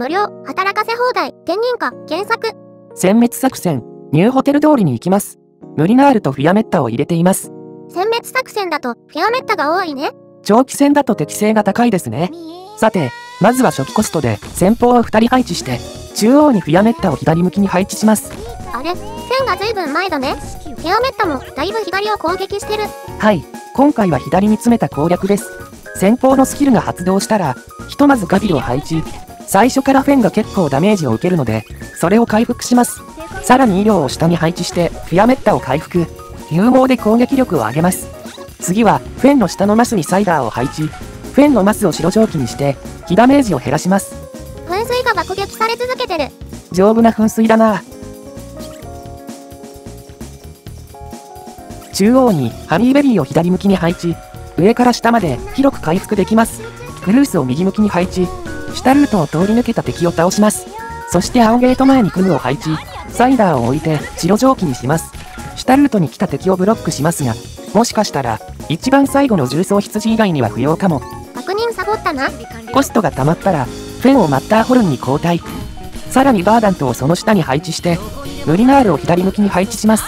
無料、働かせ放題、天人化、検索。殲滅作戦、ニューホテル通りに行きます。ムリナールとフィアメッタを入れています。殲滅作戦だと、フィアメッタが多いね。長期戦だと適性が高いですね。さて、まずは初期コストで先方を2人配置して、中央にフィアメッタを左向きに配置します。あれ、線がずいぶん前だね。フィアメッタも、だいぶ左を攻撃してる。はい、今回は左に詰めた攻略です。先方のスキルが発動したら、ひとまずガビルを配置。最初からフェンが結構ダメージを受けるので、それを回復します。さらに医療を下に配置して、フィアメッタを回復。融合で攻撃力を上げます。次は、フェンの下のマスにサイダーを配置。フェンのマスを白蒸気にして、火ダメージを減らします。噴水が爆撃され続けてる。丈夫な噴水だな中央にハニーベリーを左向きに配置上から下まで広く回復できますクルースを右向きに配置下ルートを通り抜けた敵を倒します。そして青ゲート前にクムを配置。サイダーを置いて白蒸気にします。下ルートに来た敵をブロックしますがもしかしたら一番最後の重装羊以外には不要かも。確認サボったな。コストが溜まったらフェンをマッターホルンに交代。さらにバーダントをその下に配置してムリナールを左向きに配置します。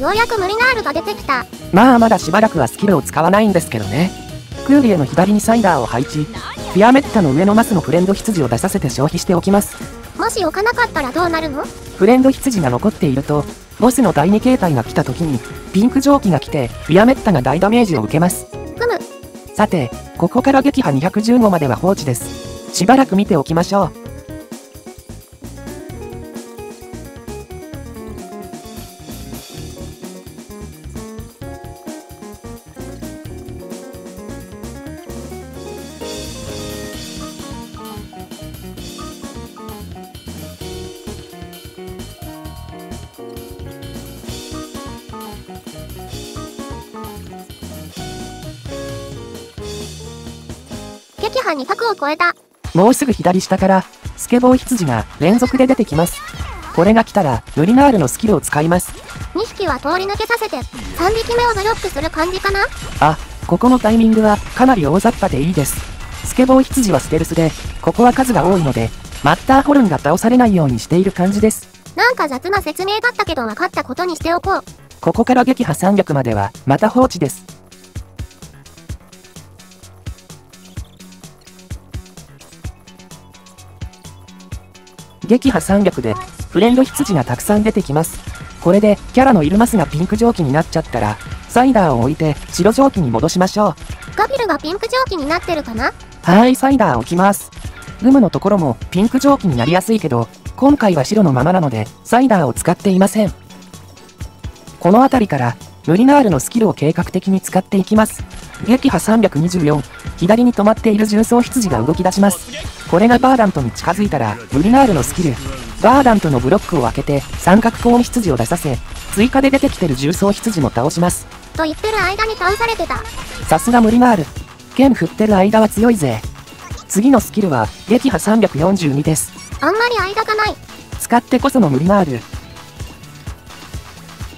ようやくムリナールが出てきた。まあまだしばらくはスキルを使わないんですけどね。クーリエの左にサイダーを配置フィアメッタの上のマスのフレンド羊を出させて消費しておきます。もし置かなかったらどうなるの？フレンド羊が残っているとボスの第2形態が来た時にピンク蒸気が来てフィアメッタが大ダメージを受けます。ふむ。さてここから撃破215までは放置です。しばらく見ておきましょう撃破200を超えた。もうすぐ左下から、スケボー羊が連続で出てきます。これが来たら、ムリナールのスキルを使います。2匹は通り抜けさせて、3匹目をブロックする感じかな？あ、ここのタイミングはかなり大雑把でいいです。スケボー羊はステルスで、ここは数が多いので、マッターホルンが倒されないようにしている感じです。なんか雑な説明だったけど分かったことにしておこう。ここから撃破300までは、また放置です。撃破300で、フレンド羊がたくさん出てきます。これで、キャラのイルマスがピンク蒸気になっちゃったら、サイダーを置いて、白蒸気に戻しましょう。ガビルがピンク蒸気になってるかな？はーい、サイダー置きます。グムのところもピンク蒸気になりやすいけど、今回は白のままなので、サイダーを使っていません。この辺りから、ムリナールのスキルを計画的に使っていきます。撃破324、左に止まっている重装羊が動き出します。これがバーダントに近づいたら、ムリナールのスキル、バーダントのブロックを開けて、三角コーン羊を出させ、追加で出てきてる重装羊も倒します。と言ってる間に倒されてた。さすがムリナール。剣振ってる間は強いぜ。次のスキルは、撃破342です。あんまり間がない。使ってこそのムリナール。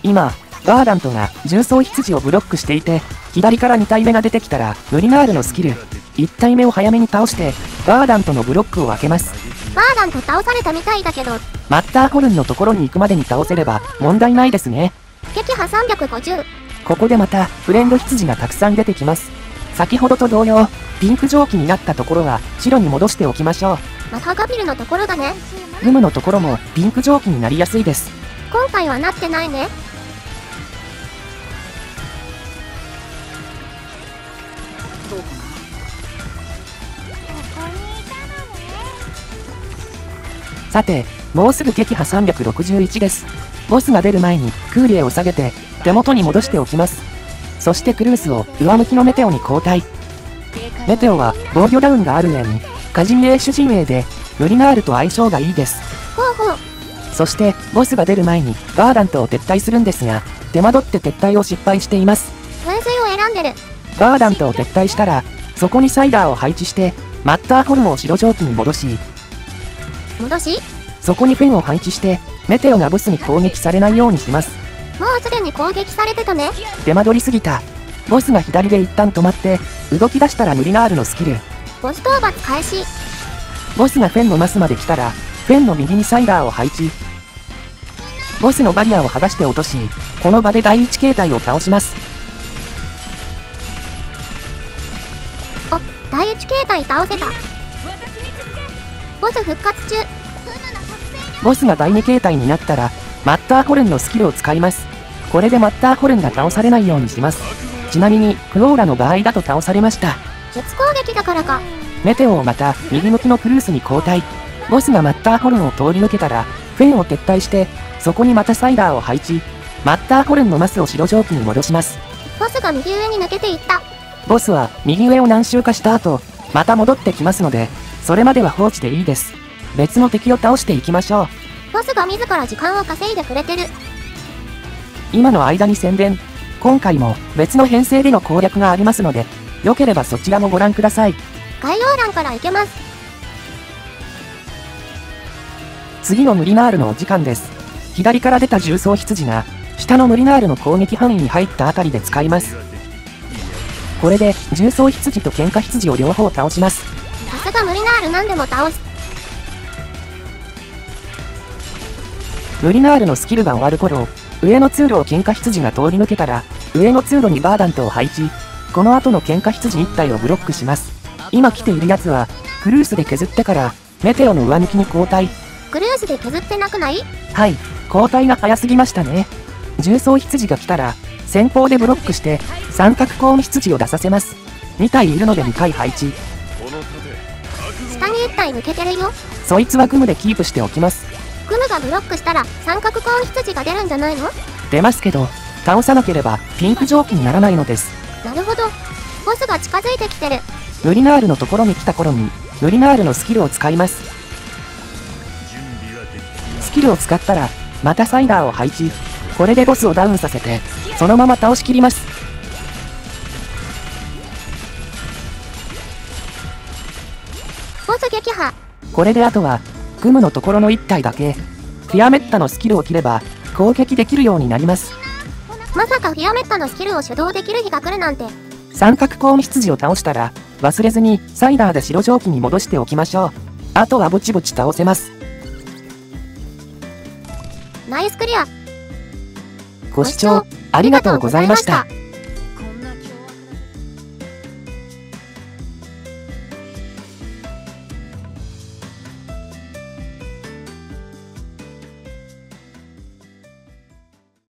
今、バーダントが重装羊をブロックしていて、左から2体目が出てきたら、ムリナールのスキル。1体目を早めに倒して、バーダントのブロックを開けます。バーダンと倒されたみたいだけど、マッターホルンのところに行くまでに倒せれば、問題ないですね。撃破350。ここでまた、フレンド羊がたくさん出てきます。先ほどと同様、ピンク蒸気になったところは、白に戻しておきましょう。またガビルのところだね。グムのところもピンク蒸気になりやすいです。今回はなってないね。さて、もうすぐ撃破361です。ボスが出る前にクーリエを下げて手元に戻しておきます。そしてクルースを上向きのメテオに交代。メテオは防御ダウンがある上に、カジミエ主人名でムリナールと相性がいいです。ほうほう。そして、ボスが出る前にバーダントを撤退するんですが、手間取って撤退を失敗しています。噴水を選んでる。バーダントを撤退したら、そこにサイダーを配置して、マッターホルンを白蒸気に戻し、戻しそこにフェンを配置して、メテオがボスに攻撃されないようにします。もうすでに攻撃されてたね。手間取りすぎた。ボスが左で一旦止まって、動き出したらムリナールのスキル。ボス討伐開始。ボスがフェンのマスまで来たら、フェンの右にサイダーを配置。ボスのバリアを剥がして落とし、この場で第一形態を倒します。お、第一形態倒せた。ボス復活中。ボスが第二形態になったら、マッターホレンのスキルを使います。これでマッターホレンが倒されないようにします。ちなみに、クローラの場合だと倒されました。鉄攻撃だからか。メテオをまた、右向きのクルースに交代。ボスがマッターホレンを通り抜けたら、フェンを撤退して、そこにまたサイダーを配置。マッターホレンのマスを白蒸気に戻します。ボスが右上に抜けていった。ボスは右上を何周かした後、また戻ってきますので、それまでは放置でいいです。別の敵を倒していきましょう。ボスが自ら時間を稼いでくれてる。今の間に宣伝。今回も別の編成での攻略がありますので、よければそちらもご覧ください。概要欄から行けます。次のムリナールのお時間です。左から出た重装羊が、下のムリナールの攻撃範囲に入ったあたりで使います。これで、重装羊と喧嘩羊を両方倒します。ル何でも倒す。ムリナールのスキルが終わる頃、上の通路を喧嘩羊が通り抜けたら、上の通路にバーダントを配置。この後の喧嘩羊1体をブロックします。今来ているやつは、クルースで削ってから、メテオの上抜きに交代。クルーズで削ってなくない？はい、交代が早すぎましたね。重装羊が来たら、先方でブロックして、三角コーン羊を出させます。2体いるので2回配置。下に1体抜けてるよ。そいつはグムでキープしておきます。グムがブロックしたら三角コーン羊が出るんじゃないの？出ますけど、倒さなければピンク蒸気にならないのです。なるほど。ボスが近づいてきてる。ムリナールのところに来た頃に、ムリナールのスキルを使います。スキルを使ったら、またサイダーを配置。これでボスをダウンさせて、そのまま倒しきります。破。これであとは、グムのところの1体だけ、フィアメッタのスキルを切れば、攻撃できるようになります。まさかフィアメッタのスキルを手動できる日が来るなんて。三角コーン羊を倒したら、忘れずにサイダーで白蒸気に戻しておきましょう。あとはぼちぼち倒せます。ナイスクリア。ご視聴ありがとうございました。